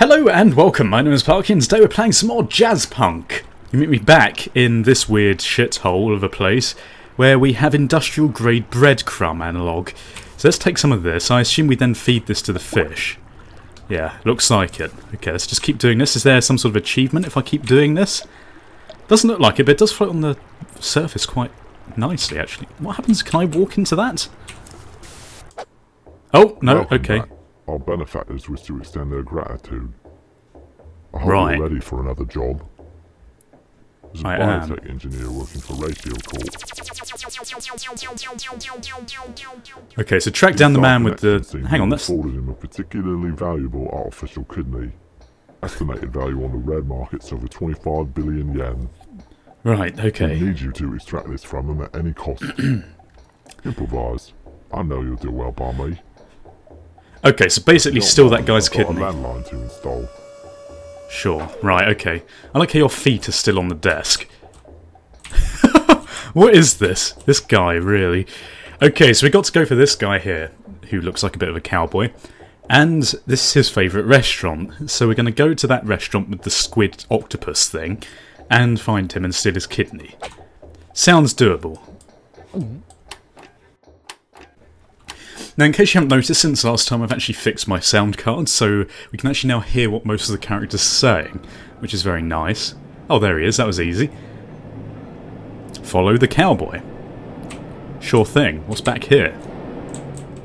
Hello and welcome, my name is Parkins. Today we're playing some more Jazzpunk. You meet me back in this weird shithole of a place where we have industrial grade breadcrumb analogue. So let's take some of this. I assume we then feed this to the fish. Yeah, looks like it. Okay, let's just keep doing this. Is there some sort of achievement if I keep doing this? Doesn't look like it, but it does float on the surface quite nicely, actually. What happens? Can I walk into that? Oh, no, Welcome okay. back. Our benefactors wish to extend their gratitude. I hope Right. you're ready for another job. As a I am. biotech engineer working for Ratio Corp. Okay, so track down the man with the... Hang on, that's... afforded him a particularly valuable artificial kidney. Estimated value on the red market's over 25 billion yen. Right, okay. We need you to extract this from him at any cost. Improvise. I know you'll do well by me. Okay, so basically steal that guy's kidney. to install. Sure. Right, okay. I like how your feet are still on the desk. what is this? This guy, really? Okay, so we got to go for this guy here, who looks like a bit of a cowboy. And this is his favourite restaurant. So we're going to go to that restaurant with the squid octopus thing and find him and steal his kidney. Sounds doable. Now, in case you haven't noticed, since last time I've actually fixed my sound card, so we can actually now hear what most of the characters are saying, which is very nice. Oh, there he is, that was easy. Follow the cowboy. Sure thing, what's back here?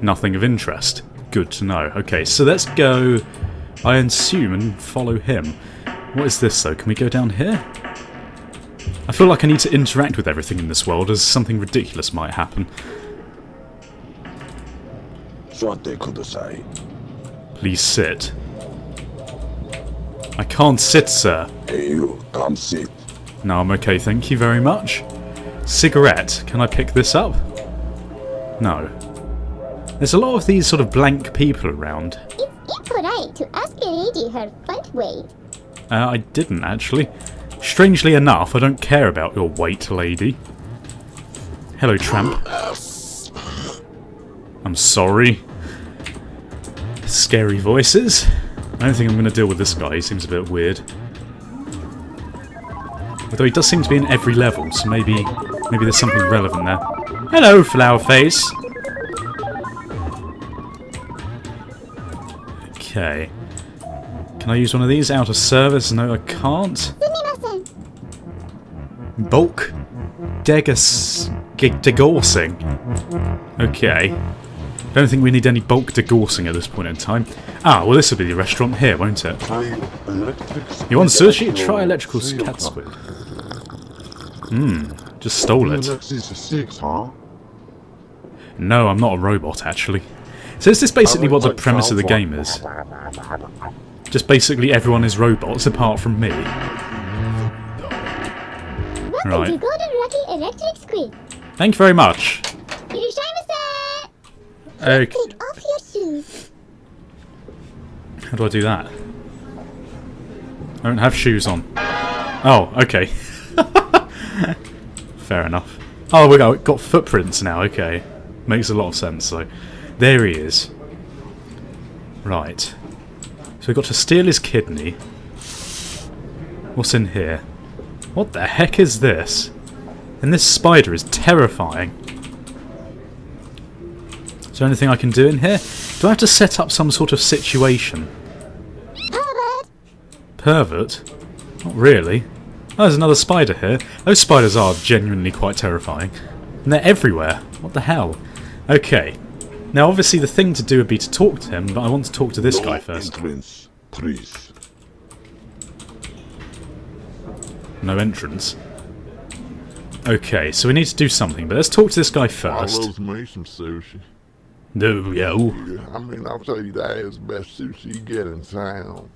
Nothing of interest. Good to know. Okay, so let's go, I assume, and follow him. What is this, though? Can we go down here? I feel like I need to interact with everything in this world, as something ridiculous might happen. Please sit. I can't sit, sir. Hey, you, come sit. No, I'm okay, thank you very much. Cigarette, can I pick this up? No. There's a lot of these sort of blank people around. It's alright to ask a lady her butt weight. Uh, I didn't, actually. Strangely enough, I don't care about your weight, lady. Hello, tramp. I'm sorry. Scary voices. I don't think I'm going to deal with this guy. He seems a bit weird. Although he does seem to be in every level, so maybe maybe there's something relevant there. Hello, flower face. Okay. Can I use one of these out of service? No, I can't. Bulk degas degaussing. Okay. Don't think we need any bulk degaussing at this point in time. Ah, well this will be the restaurant here, won't it? You want sushi? Try electrical cat squid. Hmm, just stole it. 6, huh? No, I'm not a robot actually. So is this basically what the premise of the game is? Just basically everyone is robots apart from me. Right. to Golden Lucky Electric Squid. Thank you very much. Okay. How do I do that? I don't have shoes on. Oh, okay. Fair enough. Oh, we got, got footprints now, okay. Makes a lot of sense, though. There he is. Right. So we've got to steal his kidney. What's in here? What the heck is this? And this spider is terrifying. Is there anything I can do in here? Do I have to set up some sort of situation? Albert, Pervert? Not really. Oh, there's another spider here. Those spiders are genuinely quite terrifying. And they're everywhere. What the hell? Okay. Now, obviously, the thing to do would be to talk to him, but I want to talk to this guy first. Entrance, please. No entrance. Okay, so we need to do something, but let's talk to this guy first. loves me some sushi. No, yo. I mean, I'll tell you that is the best sushi you get in town.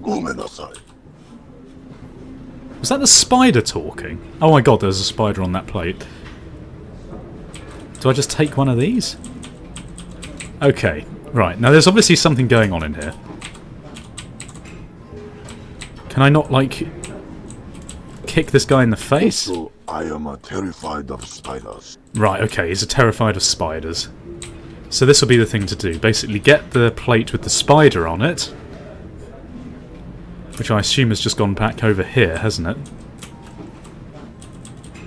Was that the spider talking? Oh my god, there's a spider on that plate. Do I just take one of these? Okay, right. Now there's obviously something going on in here. Can I not, like, kick this guy in the face? Also, I am terrified of spiders. Right, okay, he's terrified of spiders. So this will be the thing to do. Basically, get the plate with the spider on it, Which I assume has just gone back over here, hasn't it?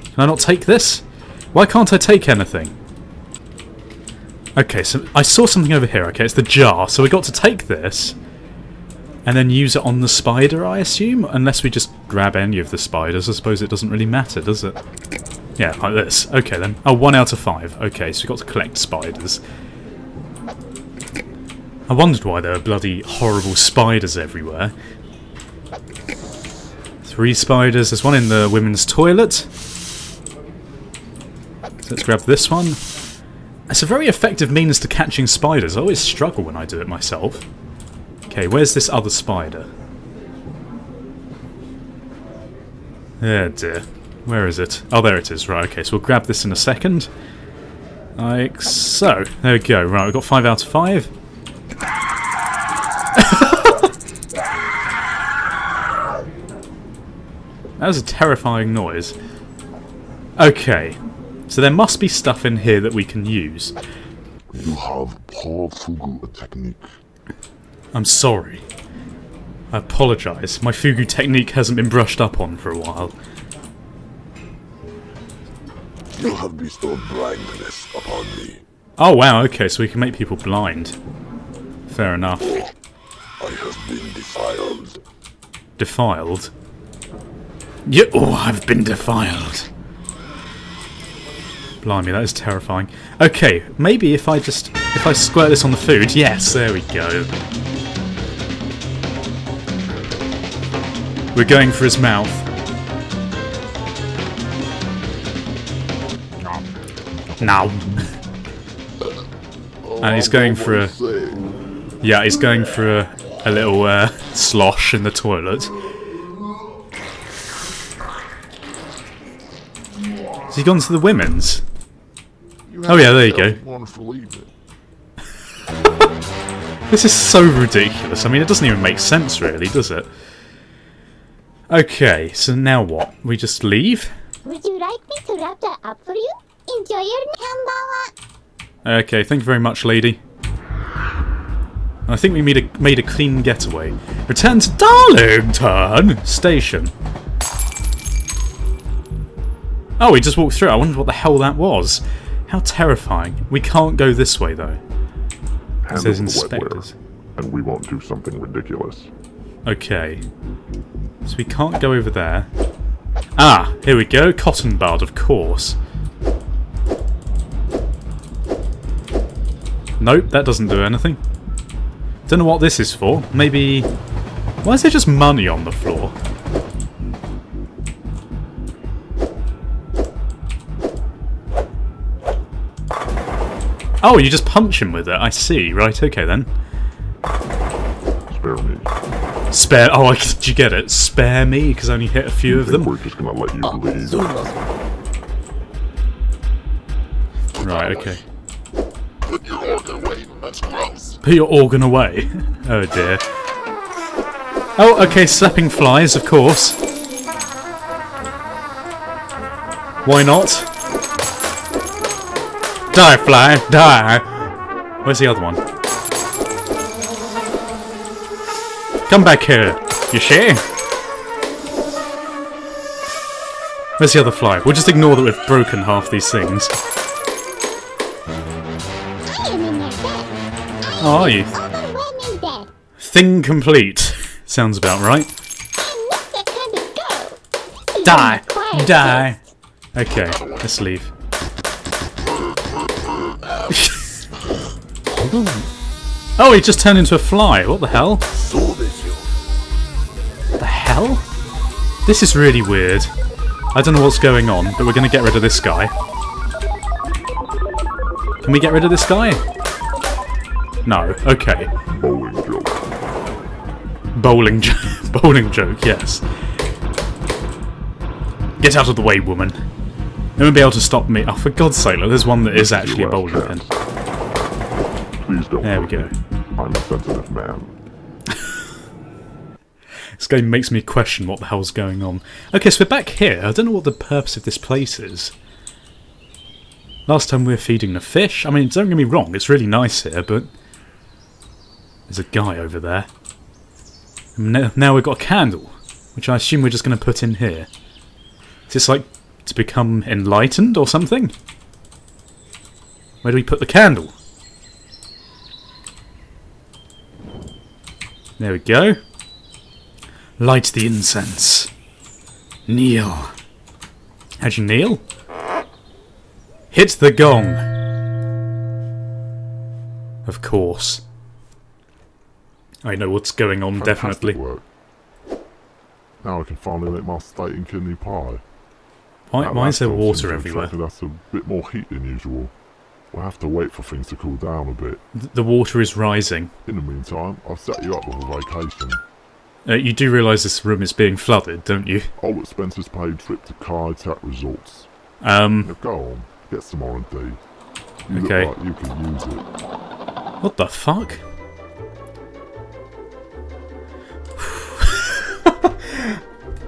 Can I not take this? Why can't I take anything? Okay, so I saw something over here. Okay, it's the jar. So we got to take this and then use it on the spider, I assume? Unless we just grab any of the spiders. I suppose it doesn't really matter, does it? Yeah, like this. Okay then. Oh, one out of five. Okay, so we got to collect spiders. I wondered why there were bloody horrible spiders everywhere. Three spiders. There's one in the women's toilet. So let's grab this one. It's a very effective means to catching spiders. I always struggle when I do it myself. Okay, where's this other spider? Oh dear. Where is it? Oh, there it is. Right, okay, so we'll grab this in a second. Like so. There we go. Right, we've got 5 out of 5. That was a terrifying noise. Okay. So there must be stuff in here that we can use. You have Paul Fugu technique. I'm sorry. I apologise. My Fugu technique hasn't been brushed up on for a while. You have bestowed blindness upon me. Oh wow, okay, so we can make people blind. Fair enough. I have been defiled. Defiled? Yeah, oh, I've been defiled. Blimey, that is terrifying. Okay, maybe if I just... If I squirt this on the food... Yes, there we go. We're going for his mouth. Now. and he's going for a... Yeah, he's going for a, a little uh, slosh in the toilet. Has he gone to the women's? Oh yeah, there you go. Wonderful evening. This is so ridiculous. I mean, it doesn't even make sense, really, does it? Okay, so now what? We just leave? Would you like me to wrap that up for you? Enjoy your hambawa. Okay, thank you very much, lady. I think we made a, made a clean getaway. Return to Darlington Station. Oh, we just walked through. I wondered what the hell that was. How terrifying. We can't go this way, though. Hand Says the wetware, inspectors. and we won't do something ridiculous. Okay. So we can't go over there. Ah, here we go. Cotton bud, of course. Nope, that doesn't do anything. Don't know what this is for. Maybe... Why is there just money on the floor? Oh, you just punch him with it. I see. Right, okay then. Spare me. Spare... Oh, I- did you get it? Spare me? Because I only hit a few of them? We're just gonna let you leave. Right, okay. Put your organ away. That's gross. Put your organ away. Oh dear. Oh, okay, slapping flies, of course. Why not? Die, fly, die! Where's the other one? Come back here, you see? Where's the other fly? We'll just ignore that we've broken half these things. Oh, are you? Thing complete. Sounds about right. Die! Die! Okay, let's leave. Oh, he just turned into a fly. What the hell? The hell? This is really weird. I don't know what's going on, but we're going to get rid of this guy. Can we get rid of this guy? No. Okay. Bowling joke. Bowling, jo bowling joke. Yes. Get out of the way, woman. You won't be able to stop me. Oh, for God's sake! Look, there's one that is actually a bowling pin. Please don't There we go. me. I'm a sensitive man. This game makes me question what the hell's going on. Okay, so we're back here. I don't know what the purpose of this place is. Last time we were feeding the fish. I mean, don't get me wrong, it's really nice here, but... There's a guy over there. Now we've got a candle, which I assume we're just going to put in here. Is this like to become enlightened or something? Where do we put the candle? There we go. Light the incense. Kneel. How'd you kneel? Hit the gong. Of course. I know what's going on, Fantastic definitely. Work. Now I can finally make my steak and kidney pie. Why, why is there water everywhere? That's a bit more heat than usual. We'll have to wait for things to cool down a bit. Th- The water is rising. In the meantime, I've set you up with a vacation. Uh, you do realise this room is being flooded, don't you? All expenses paid trip to Kai Tech Resorts. Um, Now go on, get some R&D. You Okay. look like you can use it. what the fuck?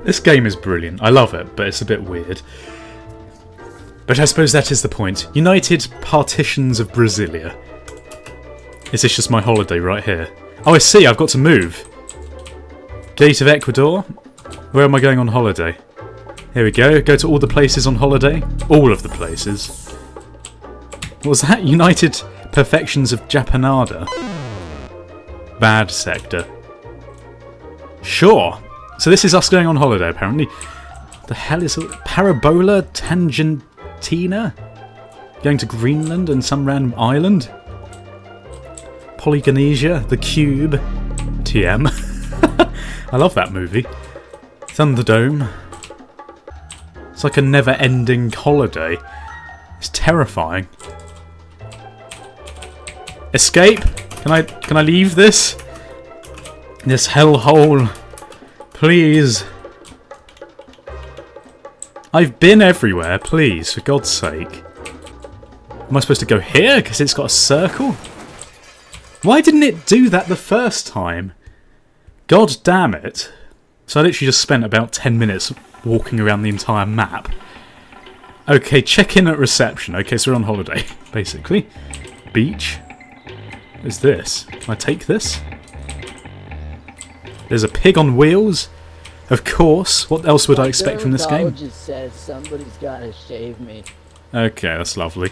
this game is brilliant. I love it, but it's a bit weird. But I suppose that is the point. United Partitions of Brasilia. Is this just my holiday right here? Oh, I see, I've got to move. Gate of Ecuador? Where am I going on holiday? Here we go. Go to all the places on holiday. All of the places. What was that? United Perfections of Japanada. Bad sector. Sure. So this is us going on holiday, apparently. The hell is it? Parabola Tangentina? Going to Greenland and some random island? Polygonesia, The Cube, TM. I love that movie. Thunderdome. It's like a never-ending holiday. It's terrifying. Escape? Can I can I leave this? This hellhole. Please. I've been everywhere, please, for God's sake. Am I supposed to go here because it's got a circle? Why didn't it do that the first time? God damn it. So I literally just spent about 10 minutes walking around the entire map. Okay, check in at reception. Okay, so we're on holiday, basically. Beach. What is this? Can I take this? There's a pig on wheels. Of course. What else would I expect from this game? Says somebody's gotta shave me. Okay, that's lovely.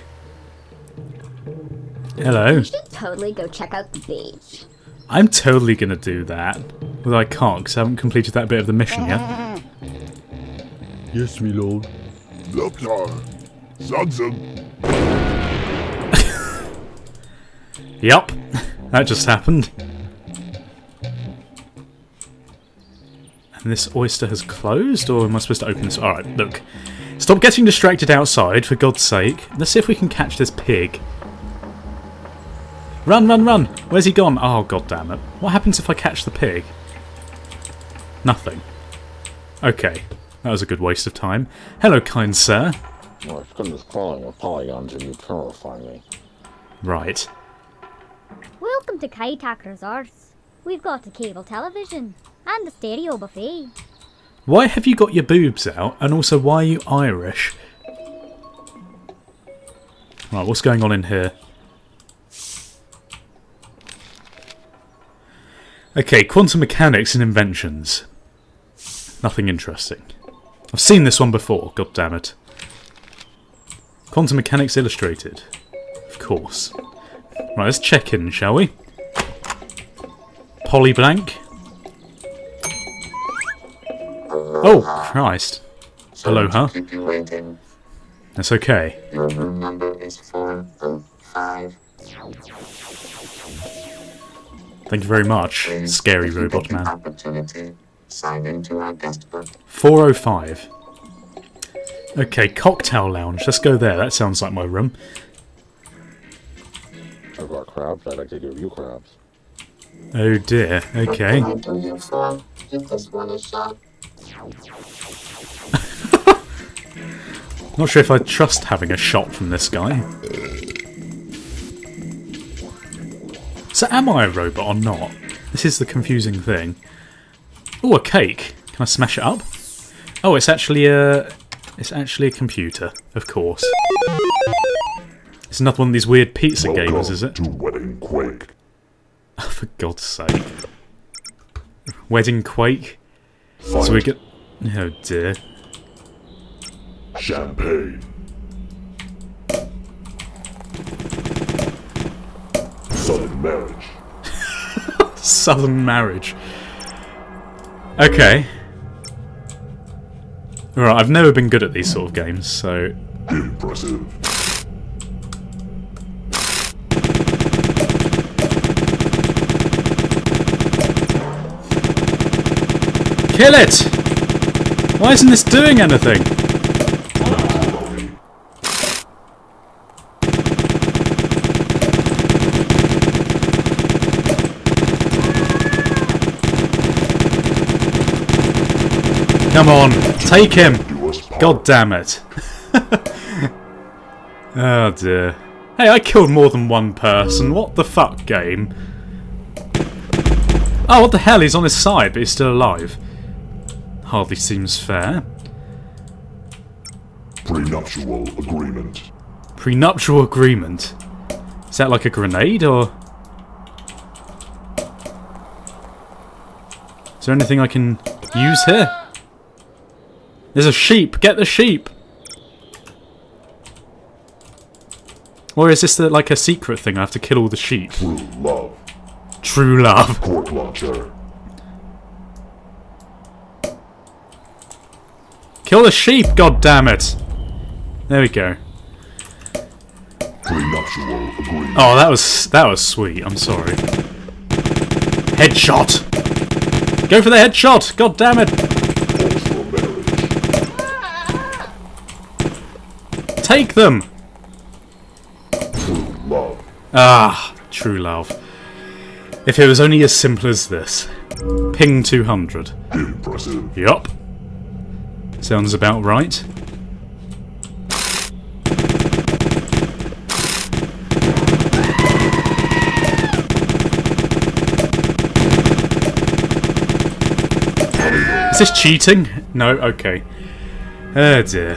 Hello. You should totally go check out the beach. I'm totally gonna do that. Although I can't because I haven't completed that bit of the mission yet. Yes, my lord. Look, sir. Sudson. Yup. that just happened. And this oyster has closed, or am I supposed to open this? Alright, look. Stop getting distracted outside, for God's sake. Let's see if we can catch this pig. Run, run, run! Where's he gone? Oh, god damn it. What happens if I catch the pig? Nothing. Okay. That was a good waste of time. Hello, kind sir. My goodness, crawling with polygons and you terrify me. Right. Welcome to Kaitak Resorts. We've got a cable television and the stereo buffet. Why have you got your boobs out? And also, why are you Irish? Right, what's going on in here? Okay, quantum mechanics and inventions. Nothing interesting. I've seen this one before, god damn it. Quantum mechanics illustrated. Of course. Right, let's check in, shall we? Polyblank. Oh, Christ. Hello, huh? Keep you waiting. That's okay. Your room number is 405. Thank you very much, Please, scary robot man. sign into our guest book. 405. Okay, cocktail lounge. Let's go there. That sounds like my room. I've got crabs. I'd like to give you crabs. Oh dear. Okay. Can I do you for? You just want a shot? Not sure if I trust having a shot from this guy. So am I a robot or not? This is the confusing thing. Oh, a cake. Can I smash it up? Oh, it's actually a... It's actually a computer, of course. It's another one of these weird pizza games, is it? to Wedding Quake. For God's sake. Wedding Quake. Fight. So we get. Oh dear. Champagne. Southern marriage. Southern Marriage. Okay. Alright, I've never been good at these sort of games, so. Impressive. Kill it! Why isn't this doing anything? Come on, take him! God damn it. oh dear. Hey, I killed more than one person. What the fuck, game? Oh, what the hell? He's on his side, but he's still alive. Hardly seems fair. Prenuptial agreement. Prenuptial agreement. Is that like a grenade, or...? Is there anything I can use here? There's a sheep! Get the sheep! Or is this the, like a secret thing? I have to kill all the sheep. True love. True love. Cork launcher. Kill the sheep, god damn it! There we go. Oh, that was that was sweet. I'm sorry. Headshot. Go for the headshot. God damn it. Take them. True love. Ah, true love. If it was only as simple as this. Ping 200. Impressive. Yup. Sounds about right. Is this cheating? No? Okay. Oh dear.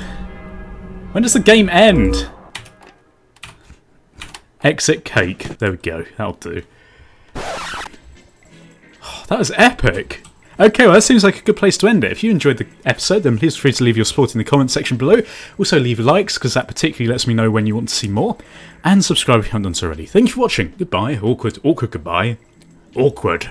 When does the game end? Exit cake. There we go. That'll do. Oh, that was epic. Okay, well that seems like a good place to end it. If you enjoyed the episode, then please feel free to leave your support in the comment section below. Also leave likes, because that particularly lets me know when you want to see more. And subscribe if you haven't done so already. Thank you for watching. Goodbye. Awkward. Awkward goodbye. Awkward.